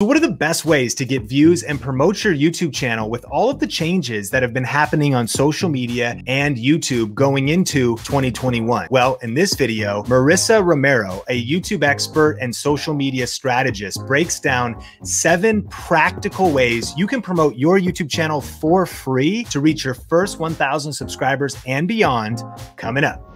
So what are the best ways to get views and promote your YouTube channel with all of the changes that have been happening on social media and YouTube going into 2021? Well, in this video, Marissa Romero, a YouTube expert and social media strategist, breaks down seven practical ways you can promote your YouTube channel for free to reach your first 1,000 subscribers and beyond coming up.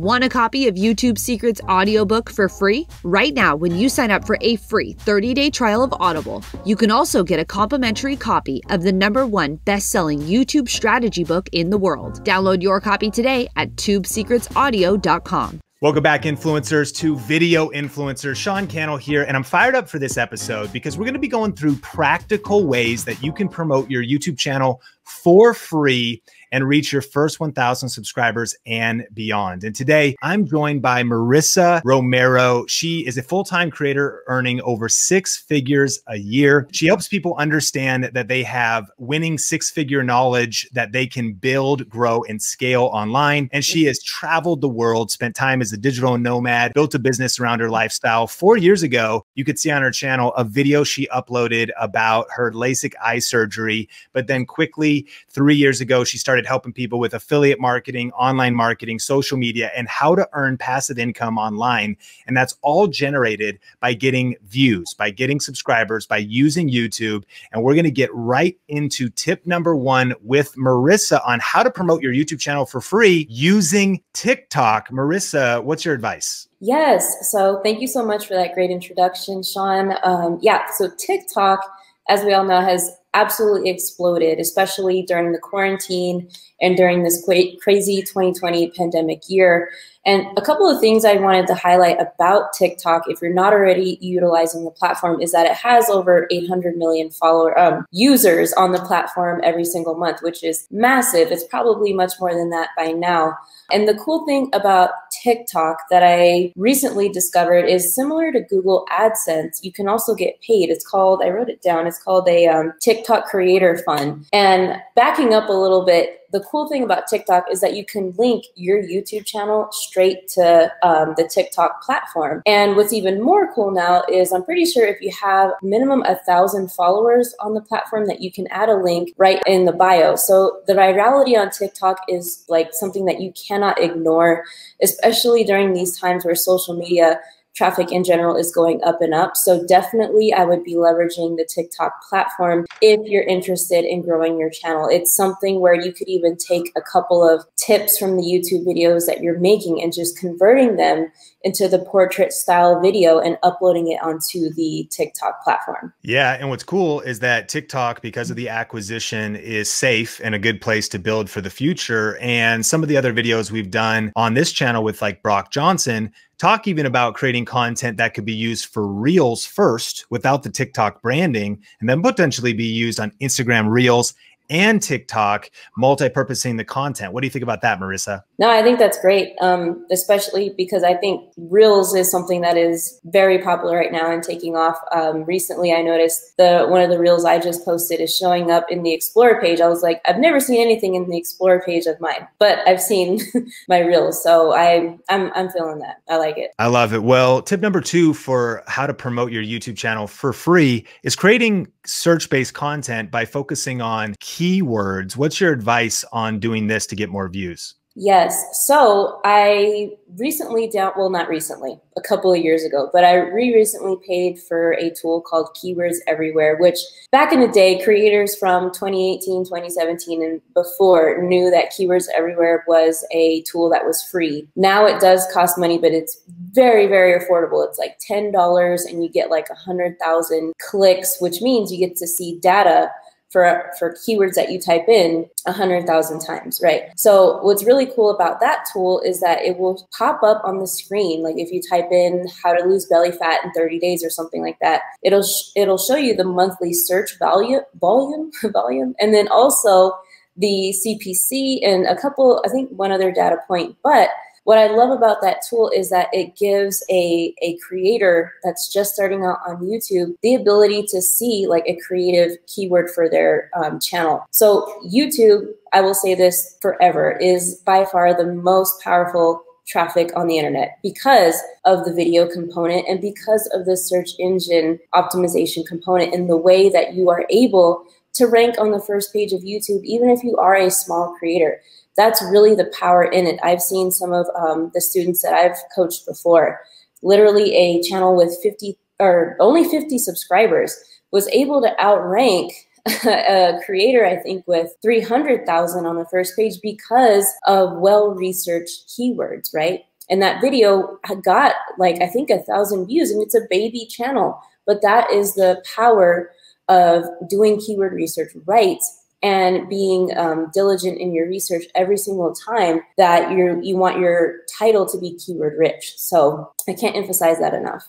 Want a copy of YouTube Secrets audiobook for free? Right now, when you sign up for a free 30 day trial of Audible, you can also get a complimentary copy of the number one best selling YouTube strategy book in the world. Download your copy today at tubesecretsaudio.com. Welcome back, influencers, to Video Influencers. Sean Cannell here, and I'm fired up for this episode because we're going to be going through practical ways that you can promote your YouTube channel for free and reach your first 1,000 subscribers and beyond. And today I'm joined by Marissa Romero. She is a full time creator earning over six figures a year. She helps people understand that they have winning six figure knowledge that they can build, grow, and scale online. And she has traveled the world, spent time as a digital nomad, built a business around her lifestyle. Four years ago, you could see on her channel a video she uploaded about her LASIK eye surgery. But then quickly, three years ago, she started started helping people with affiliate marketing, online marketing, social media, and how to earn passive income online. And that's all generated by getting views, by getting subscribers, by using YouTube. And we're going to get right into tip number one with Marissa on how to promote your YouTube channel for free using TikTok. Marissa, what's your advice? Yes. So thank you so much for that great introduction, Sean. Um, yeah. So TikTok, as we all know, has absolutely exploded, especially during the quarantine and during this crazy 2020 pandemic year. And a couple of things I wanted to highlight about TikTok, if you're not already utilizing the platform, is that it has over 800 million follower um, users on the platform every single month, which is massive. It's probably much more than that by now. And the cool thing about TikTok that I recently discovered is similar to Google AdSense. You can also get paid. It's called, I wrote it down, it's called a um, TikTok Creator Fund. And backing up a little bit, the cool thing about TikTok is that you can link your YouTube channel straight to um, the TikTok platform. And what's even more cool now is I'm pretty sure if you have minimum a thousand followers on the platform that you can add a link right in the bio. So the virality on TikTok is like something that you cannot ignore, especially during these times where social media traffic in general is going up and up. So definitely I would be leveraging the TikTok platform if you're interested in growing your channel. It's something where you could even take a couple of tips from the YouTube videos that you're making and just converting them into the portrait style video and uploading it onto the TikTok platform. Yeah. And what's cool is that TikTok, because of the acquisition, is safe and a good place to build for the future. And some of the other videos we've done on this channel with like Brock Johnson talk even about creating content that could be used for Reels first without the TikTok branding, and then potentially be used on Instagram Reels and TikTok, multi-purposing the content. What do you think about that, Marissa? No, I think that's great, um, especially because I think Reels is something that is very popular right now and taking off. Um, recently, I noticed the one of the Reels I just posted is showing up in the Explorer page. I was like, I've never seen anything in the Explorer page of mine, but I've seen my Reels, so I I'm I'm feeling that. I like it. I love it. Well, tip number two for how to promote your YouTube channel for free is creating search-based content by focusing on keywords. What's your advice on doing this to get more views? Yes. So I recently down well not recently, a couple of years ago, but I re-recently paid for a tool called Keywords Everywhere, which back in the day, creators from 2018, 2017 and before knew that Keywords Everywhere was a tool that was free. Now it does cost money, but it's very, very affordable. It's like $10 and you get like a hundred thousand clicks, which means you get to see data for for keywords that you type in a hundred thousand times, right? So what's really cool about that tool is that it will pop up on the screen. Like if you type in how to lose belly fat in 30 days or something like that, it'll sh- it'll show you the monthly search value volume volume, and then also the CPC and a couple, I think one other data point, but what I love about that tool is that it gives a, a creator that's just starting out on YouTube the ability to see like a creative keyword for their um, channel. So YouTube, I will say this forever, is by far the most powerful traffic on the internet because of the video component and because of the search engine optimization component in the way that you are able to rank on the first page of YouTube, even if you are a small creator. That's really the power in it. I've seen some of um, the students that I've coached before, literally a channel with 50 or only 50 subscribers was able to outrank a creator, I think, with 300,000 on the first page because of well researched keywords, right? And that video got like, I think, a thousand views, and it's a baby channel. But that is the power of doing keyword research right and being um, diligent in your research every single time that you you want your title to be keyword rich. So I can't emphasize that enough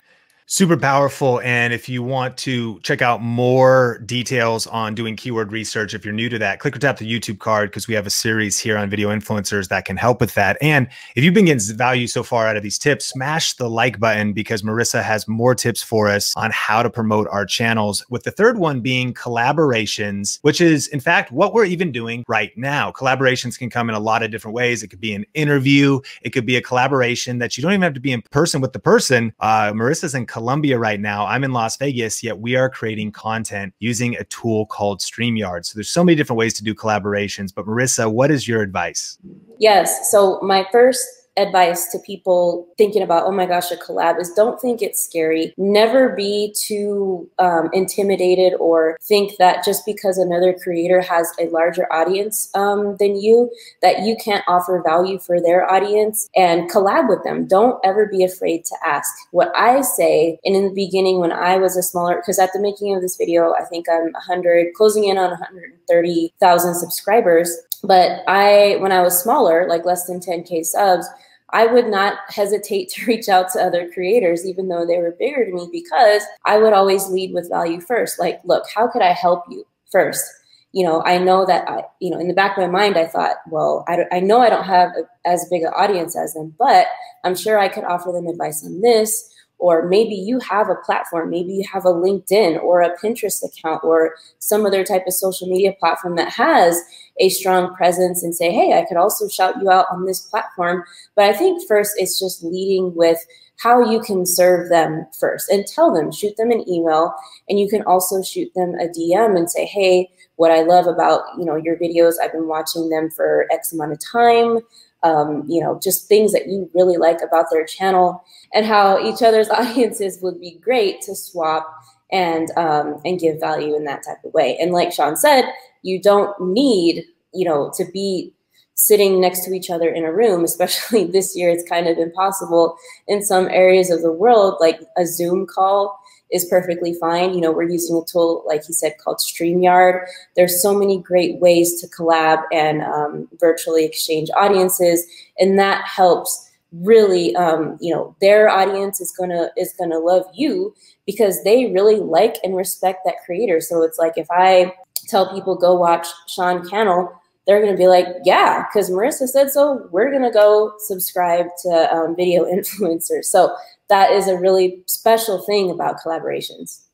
super powerful. And if you want to check out more details on doing keyword research, if you're new to that, click or tap the YouTube card because we have a series here on video influencers that can help with that. And if you've been getting value so far out of these tips, smash the like button because Marissa has more tips for us on how to promote our channels. With the third one being collaborations, which is in fact what we're even doing right now. Collaborations can come in a lot of different ways. It could be an interview, it could be a collaboration that you don't even have to be in person with the person. Uh, Marissa's in Colombia right now. I'm in Las Vegas, yet we are creating content using a tool called StreamYard. So there's so many different ways to do collaborations. But Marissa, what is your advice? Yes. So my first advice to people thinking about, oh my gosh, a collab is don't think it's scary. Never be too um, intimidated or think that just because another creator has a larger audience um, than you, that you can't offer value for their audience and collab with them. Don't ever be afraid to ask. What I say, and in the beginning when I was a smaller, because at the making of this video, I think I'm 100, closing in on 130,000 subscribers. But I, when I was smaller, like less than 10K subs, I would not hesitate to reach out to other creators, even though they were bigger to me, because I would always lead with value first. Like, look, how could I help you first? You know, I know that I, you know, in the back of my mind, I thought, well, I, I know I don't have a, as big an audience as them, but I'm sure I could offer them advice on this or maybe you have a platform, maybe you have a LinkedIn or a Pinterest account or some other type of social media platform that has a strong presence and say, hey, I could also shout you out on this platform. But I think first it's just leading with how you can serve them first and tell them, shoot them an email, and you can also shoot them a DM and say, hey, what I love about you know your videos, I've been watching them for X amount of time um, you know, just things that you really like about their channel and how each other's audiences would be great to swap and um, and give value in that type of way. And like Sean said, you don't need you know to be sitting next to each other in a room. Especially this year, it's kind of impossible in some areas of the world. Like a Zoom call is perfectly fine. You know, we're using a tool, like he said, called StreamYard. There's so many great ways to collab and um, virtually exchange audiences, and that helps really um, you know their audience is gonna is gonna love you because they really like and respect that creator so it's like if i tell people go watch sean cannell they're going to be like, yeah, because Marissa said so. We're going to go subscribe to um, video influencers. So that is a really special thing about collaborations.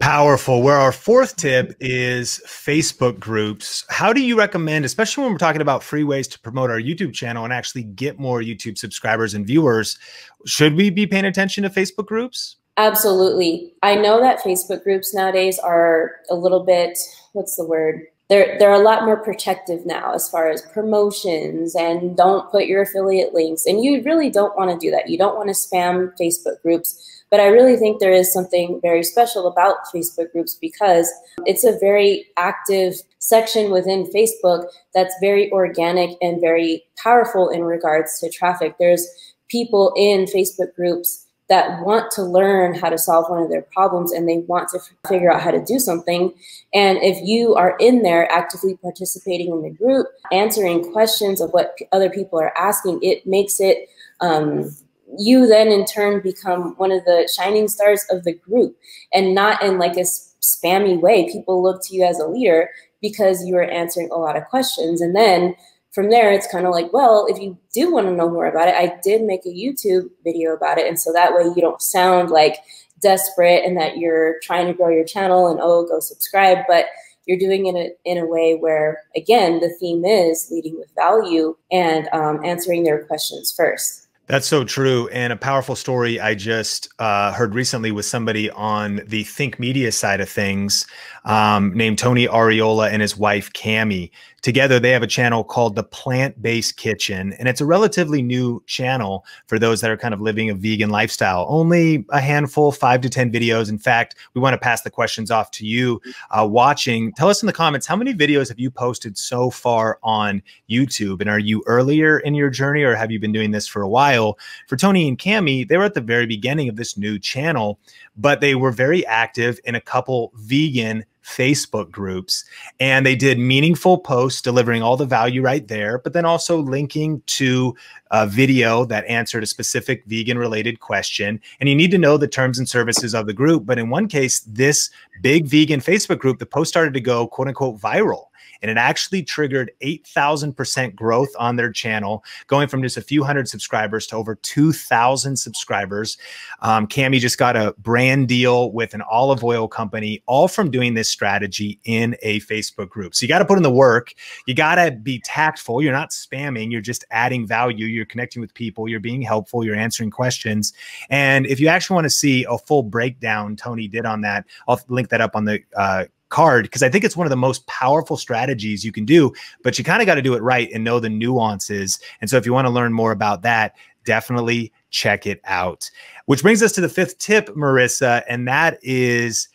Powerful. Where our fourth tip is Facebook groups. How do you recommend, especially when we're talking about free ways to promote our YouTube channel and actually get more YouTube subscribers and viewers? Should we be paying attention to Facebook groups? Absolutely. I know that Facebook groups nowadays are a little bit, what's the word? They're they're a lot more protective now as far as promotions and don't put your affiliate links. And you really don't want to do that. You don't want to spam facebook groups. But i really think there is something very special about facebook groups because it's a very active section within facebook that's very organic and very powerful in regards to traffic. There's people in facebook groups that want to learn how to solve one of their problems and they want to figure out how to do something. And if you are in there actively participating in the group, answering questions of what other people are asking, it makes it, um, you then in turn become one of the shining stars of the group and not in like a spammy way. People look to you as a leader because you are answering a lot of questions. And then from there, it's kind of like, well, if you do want to know more about it, I did make a YouTube video about it. And so that way you don't sound like desperate and that you're trying to grow your channel and, oh, go subscribe. But you're doing it in a way where, again, the theme is leading with value and um, answering their questions first. That's so true. And a powerful story I just uh, heard recently with somebody on the Think Media side of things um, named Tony Ariola and his wife, Cami. Together, they have a channel called The Plant Based Kitchen. And it's a relatively new channel for those that are kind of living a vegan lifestyle. Only a handful, five to 10 videos. In fact, we want to pass the questions off to you uh, watching. Tell us in the comments how many videos have you posted so far on YouTube? And are you earlier in your journey or have you been doing this for a while? For Tony and Cami, they were at the very beginning of this new channel, but they were very active in a couple vegan Facebook groups. And they did meaningful posts delivering all the value right there, but then also linking to a video that answered a specific vegan related question. And you need to know the terms and services of the group. But in one case, this big vegan Facebook group, the post started to go quote unquote viral and it actually triggered 8,000% growth on their channel, going from just a few hundred subscribers to over 2,000 subscribers. Um, Cami just got a brand deal with an olive oil company, all from doing this strategy in a Facebook group. So you got to put in the work. You got to be tactful. You're not spamming, you're just adding value. You're connecting with people, you're being helpful, you're answering questions. And if you actually want to see a full breakdown, Tony did on that, I'll link that up on the uh, card because I think it's one of the most powerful strategies you can do, but you kind of got to do it right and know the nuances. And so if you want to learn more about that, definitely check it out. Which brings us to the fifth tip, Marissa, and that is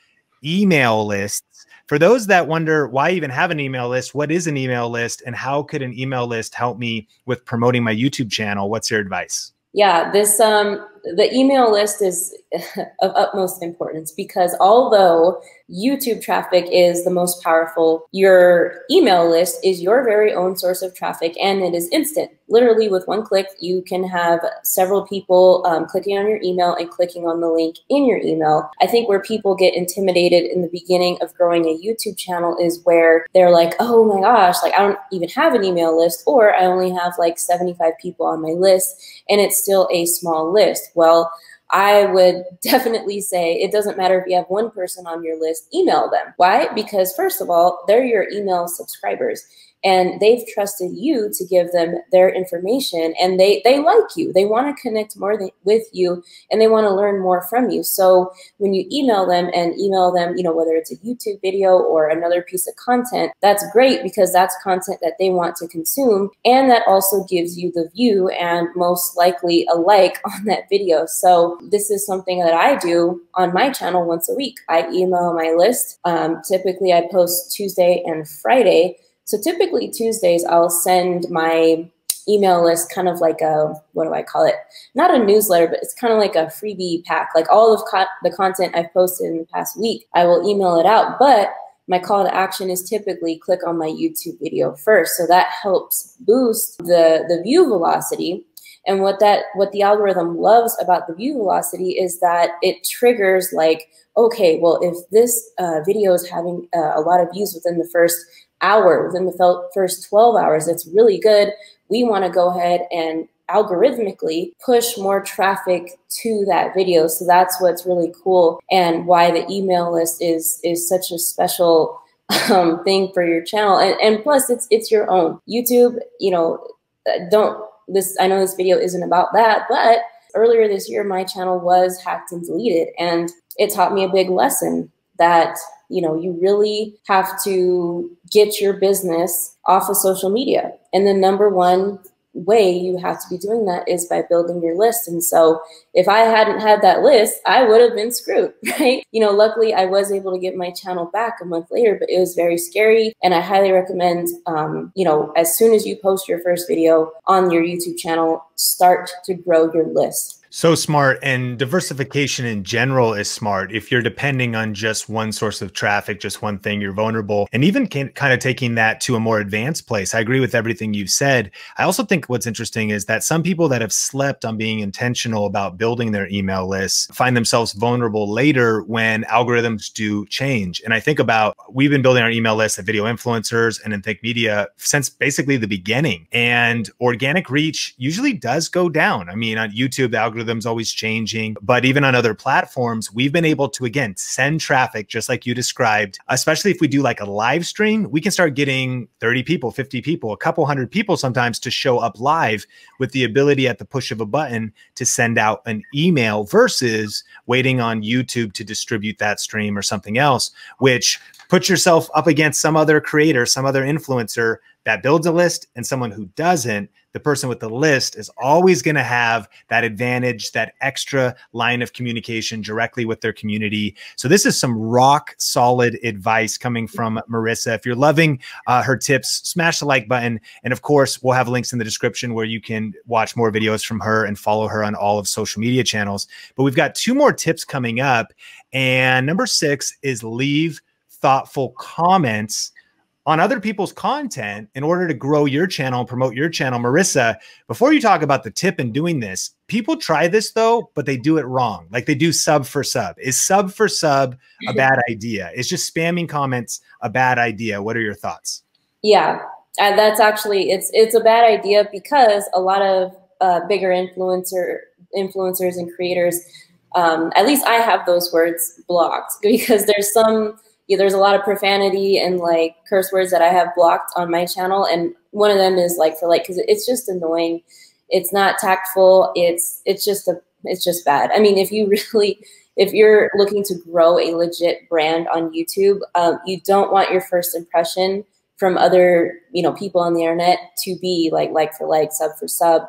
email lists. For those that wonder why even have an email list, what is an email list and how could an email list help me with promoting my YouTube channel? What's your advice? Yeah, this um the email list is of utmost importance because although YouTube traffic is the most powerful, your email list is your very own source of traffic and it is instant. Literally, with one click, you can have several people um, clicking on your email and clicking on the link in your email. I think where people get intimidated in the beginning of growing a YouTube channel is where they're like, oh my gosh, like I don't even have an email list, or I only have like 75 people on my list and it's still a small list. Well, I would definitely say it doesn't matter if you have one person on your list, email them. Why? Because, first of all, they're your email subscribers and they've trusted you to give them their information and they they like you. They want to connect more with you and they want to learn more from you. So when you email them and email them you know whether it's a youtube video or another piece of content that's great because that's content that they want to consume and that also gives you the view and most likely a like on that video. So this is something that i do on my channel once a week. I email my list. Um, typically i post tuesday and friday so typically Tuesdays, I'll send my email list kind of like a, what do I call it? Not a newsletter, but it's kind of like a freebie pack. Like all of co the content I've posted in the past week, I will email it out. But my call to action is typically click on my YouTube video first. So that helps boost the, the view velocity. And what that what the algorithm loves about the view velocity is that it triggers like, okay, well, if this uh, video is having uh, a lot of views within the first hour, within the first 12 hours. It's really good. We want to go ahead and algorithmically push more traffic to that video. So that's what's really cool and why the email list is is such a special um, thing for your channel. And, and plus, it's it's your own YouTube. You know, don't this. I know this video isn't about that, but earlier this year, my channel was hacked and deleted, and it taught me a big lesson that you know you really have to get your business off of social media. And the number one way you have to be doing that is by building your list. And so if i hadn't had that list i would have been screwed right? You know luckily i was able to get my channel back a month later but it was very scary. And i highly recommend um, you know as soon as you post your first video on your youtube channel start to grow your list so smart and diversification in general is smart. If you're depending on just one source of traffic, just one thing, you're vulnerable. And even can, kind of taking that to a more advanced place. I agree with everything you've said. I also think what's interesting is that some people that have slept on being intentional about building their email lists find themselves vulnerable later when algorithms do change. And I think about we've been building our email list at video influencers and in Think Media since basically the beginning. And organic reach usually does go down. I mean, on YouTube, the algorithm algorithms always changing. But even on other platforms, we've been able to, again, send traffic just like you described, especially if we do like a live stream, we can start getting 30 people, 50 people, a couple hundred people sometimes to show up live with the ability at the push of a button to send out an email versus waiting on YouTube to distribute that stream or something else, which put yourself up against some other creator, some other influencer that builds a list and someone who doesn't, the person with the list is always going to have that advantage, that extra line of communication directly with their community. So, this is some rock solid advice coming from Marissa. If you're loving uh, her tips, smash the like button. And of course, we'll have links in the description where you can watch more videos from her and follow her on all of social media channels. But we've got two more tips coming up. And number six is leave thoughtful comments on other people's content in order to grow your channel and promote your channel. Marissa, before you talk about the tip in doing this, people try this though, but they do it wrong. Like they do sub for sub. Is sub for sub a bad idea? Is just spamming comments a bad idea? What are your thoughts? Yeah, and that's actually it's it's a bad idea because a lot of uh, bigger influencer influencers and creators, um, at least I have those words blocked because there's some yeah, there's a lot of profanity and like curse words that I have blocked on my channel. And one of them is like for like, cause it's just annoying. It's not tactful. It's, it's just a, it's just bad. I mean, if you really, if you're looking to grow a legit brand on YouTube, um, you don't want your first impression from other, you know, people on the internet to be like, like for like, sub for sub.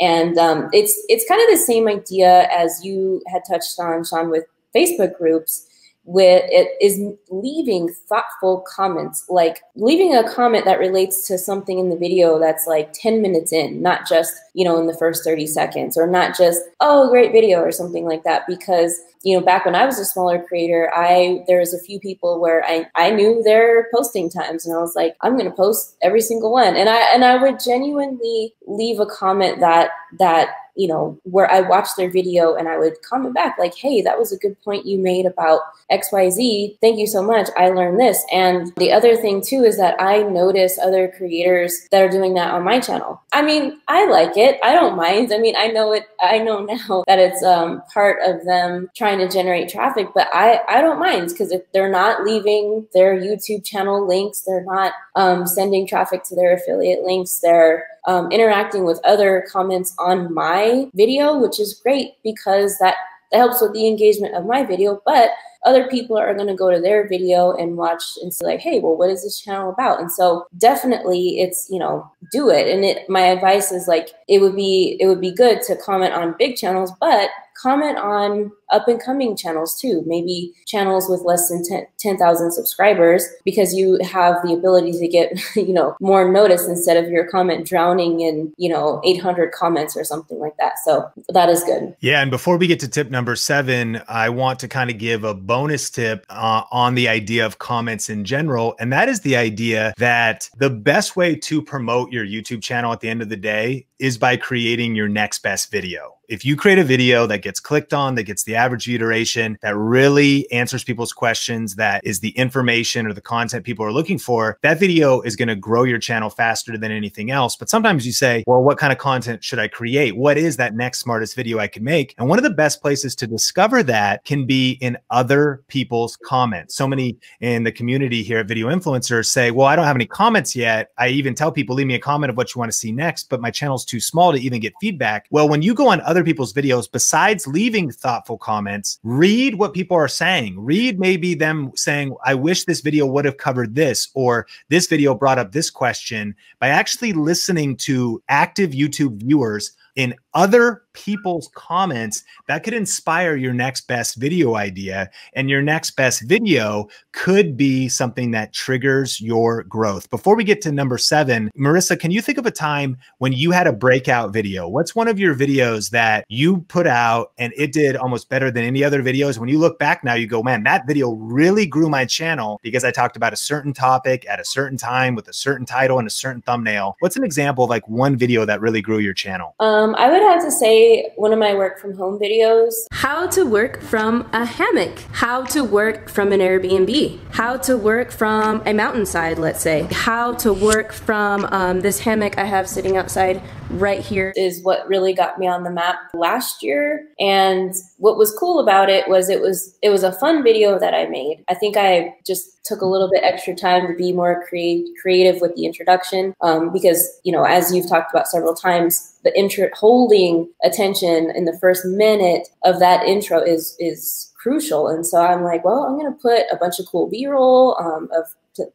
And um, it's, it's kind of the same idea as you had touched on, Sean, with Facebook groups with it is leaving thoughtful comments like leaving a comment that relates to something in the video that's like 10 minutes in not just you know in the first 30 seconds or not just oh great video or something like that. Because you know back when i was a smaller creator i there was a few people where i i knew their posting times and i was like i'm going to post every single one. And i and i would genuinely leave a comment that that you know, where I watched their video and I would comment back like, hey, that was a good point you made about XYZ. Thank you so much. I learned this. And the other thing too is that I notice other creators that are doing that on my channel. I mean, I like it. I don't mind. I mean, I know it, I know now that it's um, part of them trying to generate traffic, but I, I don't mind because if they're not leaving their YouTube channel links, they're not um, sending traffic to their affiliate links, they're um, interacting with other comments on my video, which is great because that, that helps with the engagement of my video. But other people are going to go to their video and watch and say like, hey, well, what is this channel about? And so definitely it's, you know, do it. And it, my advice is like, it would be, it would be good to comment on big channels, but comment on up and coming channels too, maybe channels with less than 10,000 subscribers, because you have the ability to get, you know, more notice instead of your comment drowning in, you know, 800 comments or something like that. So that is good. Yeah. And before we get to tip number seven, I want to kind of give a bonus tip uh, on the idea of comments in general. And that is the idea that the best way to promote your YouTube channel at the end of the day is by creating your next best video if you create a video that gets clicked on, that gets the average view duration, that really answers people's questions, that is the information or the content people are looking for, that video is going to grow your channel faster than anything else. But sometimes you say, well, what kind of content should I create? What is that next smartest video I can make? And one of the best places to discover that can be in other people's comments. So many in the community here at Video Influencers say, well, I don't have any comments yet. I even tell people, leave me a comment of what you want to see next, but my channel's too small to even get feedback. Well, when you go on other other people's videos, besides leaving thoughtful comments, read what people are saying. Read maybe them saying, I wish this video would have covered this, or this video brought up this question by actually listening to active YouTube viewers in other people's comments that could inspire your next best video idea. And your next best video could be something that triggers your growth. Before we get to number seven, Marissa, can you think of a time when you had a breakout video? What's one of your videos that you put out and it did almost better than any other videos? When you look back now, you go, man, that video really grew my channel because I talked about a certain topic at a certain time with a certain title and a certain thumbnail. What's an example of like one video that really grew your channel? Um, I would have to say one of my work from home videos. How to work from a hammock. How to work from an Airbnb. How to work from a mountainside, let's say. How to work from um, this hammock I have sitting outside right here is what really got me on the map last year. And what was cool about it was it was it was a fun video that I made. I think I just took a little bit extra time to be more create, creative with the introduction um, because you know as you've talked about several times the intro holding attention in the first minute of that intro is is crucial and so i'm like well i'm going to put a bunch of cool b-roll um, of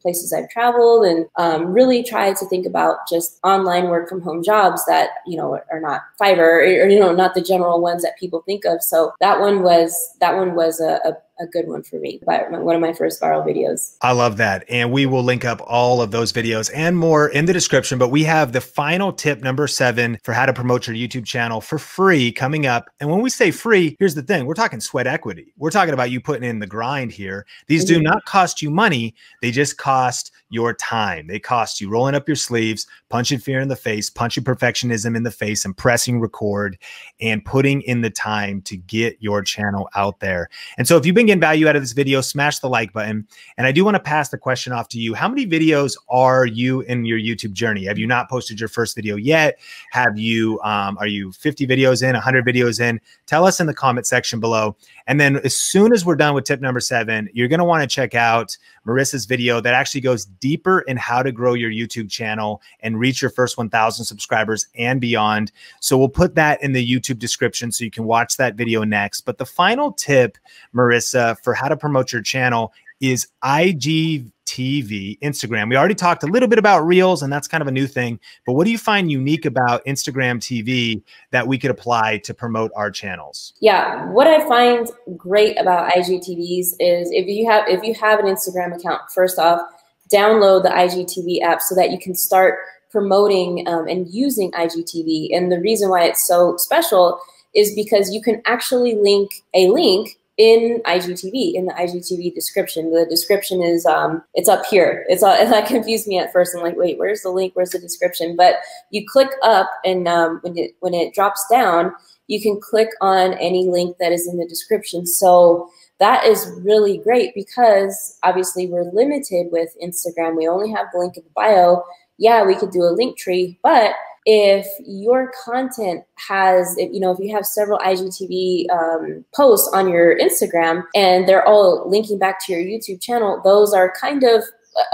places I've traveled and um, really try to think about just online work from home jobs that, you know, are not Fiverr or, you know, not the general ones that people think of. So that one was, that one was a, a a good one for me. But one of my first viral videos. I love that. And we will link up all of those videos and more in the description. But we have the final tip number seven for how to promote your YouTube channel for free coming up. And when we say free, here's the thing we're talking sweat equity. We're talking about you putting in the grind here. These mm-hmm. do not cost you money, they just cost your time. They cost you rolling up your sleeves, punching fear in the face, punching perfectionism in the face, and pressing record and putting in the time to get your channel out there. And so if you've been getting value out of this video, smash the like button. And I do want to pass the question off to you. How many videos are you in your YouTube journey? Have you not posted your first video yet? Have you, um, are you 50 videos in, 100 videos in? Tell us in the comment section below. And then as soon as we're done with tip number seven, you're going to want to check out Marissa's video that actually goes deeper in how to grow your YouTube channel and reach your first 1,000 subscribers and beyond. So we'll put that in the YouTube description so you can watch that video next. But the final tip, Marissa, for how to promote your channel is IGTV, Instagram. We already talked a little bit about Reels, and that's kind of a new thing. But what do you find unique about Instagram TV that we could apply to promote our channels? Yeah, what I find great about IGTVs is if you have if you have an Instagram account, first off, download the IGTV app so that you can start promoting um, and using IGTV. And the reason why it's so special is because you can actually link a link in IGTV, in the IGTV description. The description is, um, it's up here. It's uh, That confused me at first. I'm like, wait, where's the link? Where's the description? But you click up and um, when, it, when it drops down, you can click on any link that is in the description. So that is really great because obviously we're limited with Instagram. We only have the link in the bio. Yeah, we could do a link tree, but if your content has, you know, if you have several IGTV um, posts on your Instagram and they're all linking back to your YouTube channel, those are kind of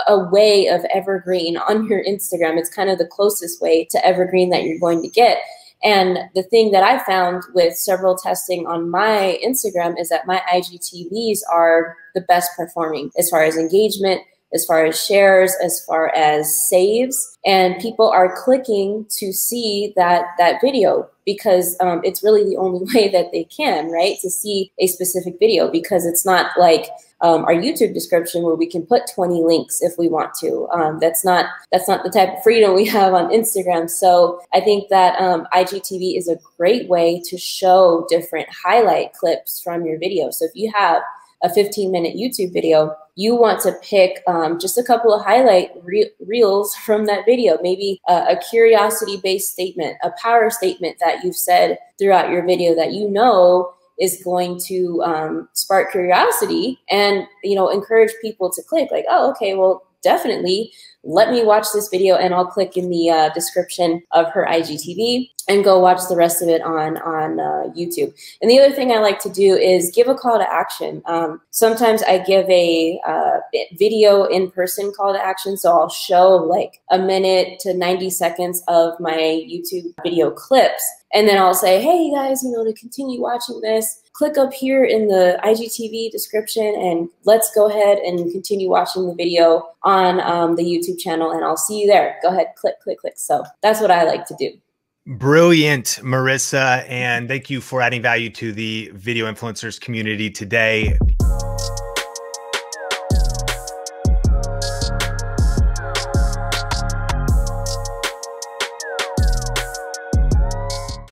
a way of evergreen on your Instagram. It's kind of the closest way to evergreen that you're going to get. And the thing that I found with several testing on my Instagram is that my IGTVs are the best performing as far as engagement, as far as shares, as far as saves, and people are clicking to see that that video because um, it's really the only way that they can, right? To see a specific video because it's not like um, our YouTube description where we can put 20 links if we want to. Um, that's not that's not the type of freedom we have on Instagram. So I think that um, IGTV is a great way to show different highlight clips from your video. So if you have a 15 minute YouTube video, you want to pick um, just a couple of highlight re- reels from that video, maybe a, a curiosity based statement, a power statement that you've said throughout your video that you know is going to um, spark curiosity and you know encourage people to click. Like oh okay well definitely let me watch this video and I'll click in the uh, description of her IGTV and go watch the rest of it on, on uh, YouTube. And the other thing I like to do is give a call to action. Um, sometimes I give a uh, video in-person call to action. So I'll show like a minute to 90 seconds of my YouTube video clips. And then I'll say, hey, you guys, you know, to continue watching this, click up here in the IGTV description and let's go ahead and continue watching the video on um, the YouTube channel and I'll see you there. Go ahead, click, click, click. So that's what I like to do. Brilliant, Marissa. And thank you for adding value to the video influencers community today.